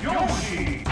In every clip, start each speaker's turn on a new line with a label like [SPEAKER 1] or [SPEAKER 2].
[SPEAKER 1] Yoshi!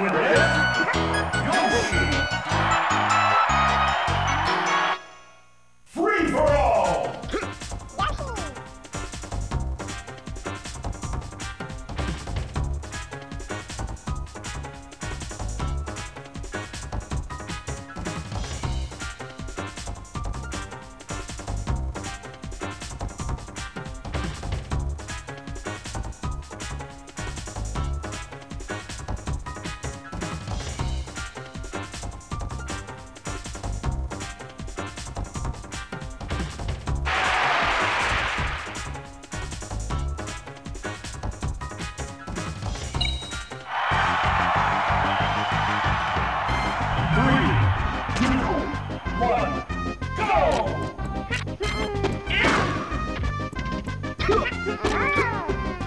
[SPEAKER 1] Washington. ああ!